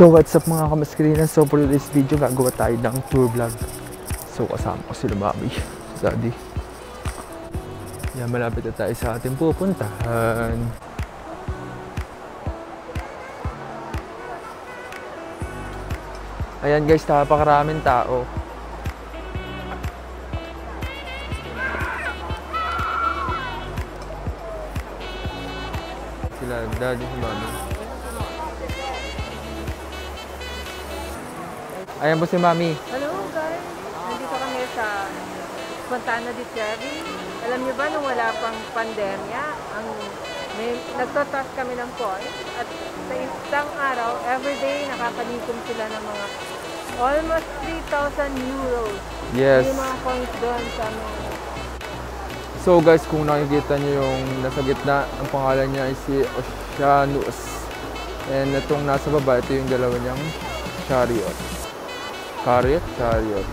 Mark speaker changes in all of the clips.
Speaker 1: So what's up mga kamaskrinan? So for this video gagawa tayo ng tour vlog. So kasama ko sila mami, daddy. Yan malapit na tayo sa ating pupuntahan. Ayan guys, napakaraming tao. Sila daddy mami. Ayan po si mami.
Speaker 2: Hello guys! Nandito kami sa Fontana di Trevi. Alam niyo ba nung wala pang pandemya, ang may, nagtotas kami ng points at sa isang araw, everyday nakakalikom sila ng mga almost 3,000 euros.
Speaker 1: Yes.
Speaker 2: Yung mga coins doon sa mga
Speaker 1: So guys, kung nakikita nyo yung nasa gitna, ang pangalan niya ay si Oceanus. And itong nasa baba, ito yung dalawa niyang chariot. Chariot? Chariot.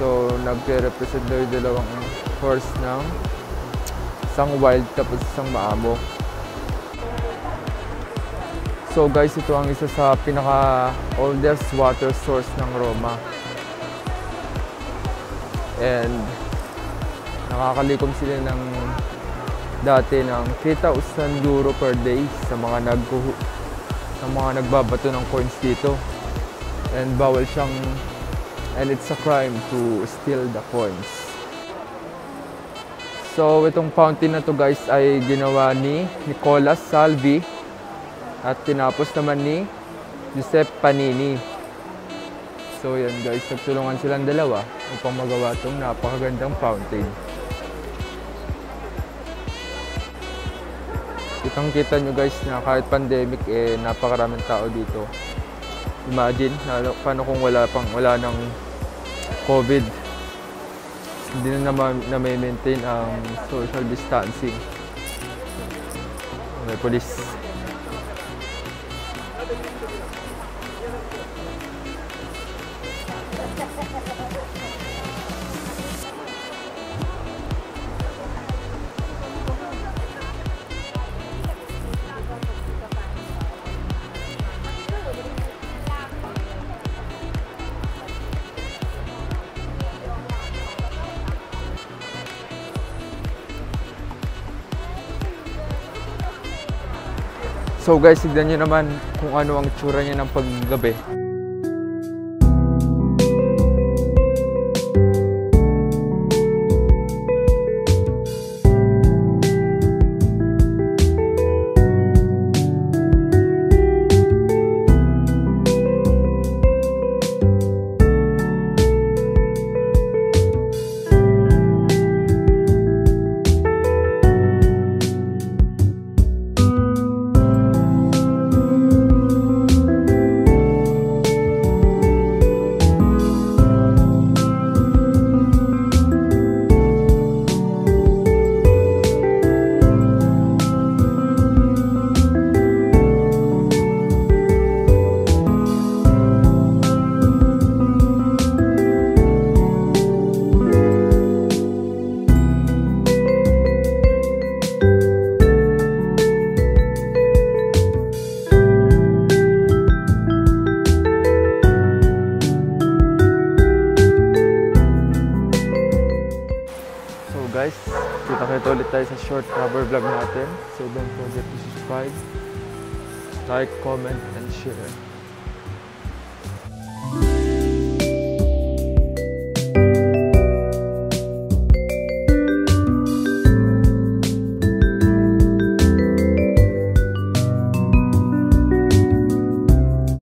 Speaker 1: So, nagre-represent daw yung dalawang horse ng isang wild tapos isang maamo. So guys, ito ang isa sa pinaka oldest water source ng Roma. And nakakalikom sila ng dati ng 3,000 euro per day sa mga nag sa mga nagbabato ng coins dito. And bawal siyang and it's a crime to steal the coins. So itong fountain na to guys ay ginawa ni Nicolas Salvi at tinapos naman ni Giuseppe Panini. So yan guys, nagtulungan silang dalawa upang magawa itong napakagandang fountain. Kitang kita nyo guys na kahit pandemic eh napakaraming tao dito. Imagine, na, paano kung wala pang wala ng COVID. Hindi na naman na may maintain ang social distancing. May police. So guys, tignan nyo naman kung ano ang tsura niya ng paggabi. Kita-kita ulit tayo sa short cover vlog natin. So don't forget to subscribe, like, comment, and share.